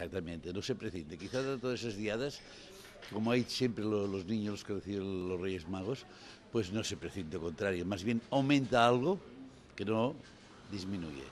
Exactamente, no se prescinde. Quizás de todas esas diadas, como hay siempre los, niños los que reciben los Reyes Magos, pues no se prescinde, al contrario, más bien aumenta algo que no disminuye.